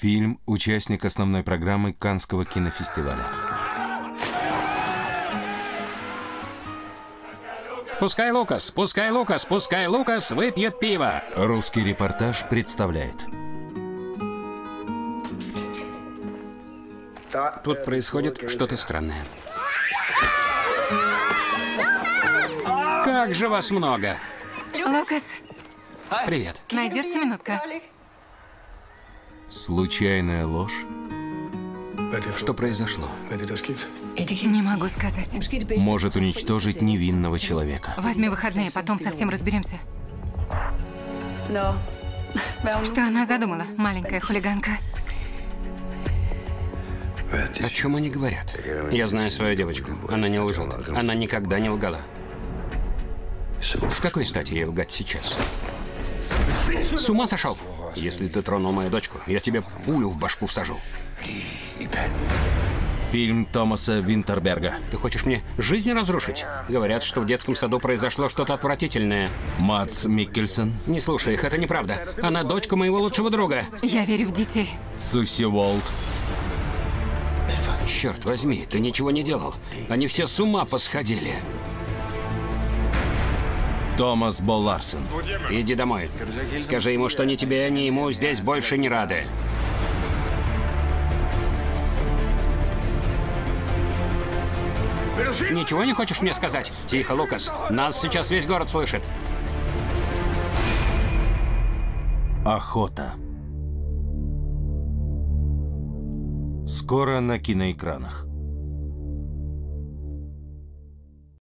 Фильм – участник основной программы Канского кинофестиваля. Пускай Лукас, пускай Лукас, пускай Лукас выпьет пиво. Русский репортаж представляет. Тут происходит что-то странное. Как же вас много! Лукас, Привет. найдется минутка? Случайная ложь? Что произошло? Не могу сказать. может уничтожить невинного человека. Возьми выходные, потом совсем разберемся. Что она задумала, маленькая хулиганка? О чем они говорят? Я знаю свою девочку. Она не лжет. Она никогда не лгала. С какой стати ей лгать сейчас? С ума сошел? Если ты тронул мою дочку, я тебе пулю в башку всажу. Фильм Томаса Винтерберга. Ты хочешь мне жизнь разрушить? Говорят, что в детском саду произошло что-то отвратительное. Мац Миккельсон, Не слушай их, это неправда. Она дочка моего лучшего друга. Я верю в детей. Суси Уолт, Черт возьми, ты ничего не делал. Они все с ума посходили. Томас Болларсон, Иди домой. Скажи ему, что ни тебе, ни ему здесь больше не рады. Ничего не хочешь мне сказать? Тихо, Лукас. Нас сейчас весь город слышит. Охота. Скоро на киноэкранах.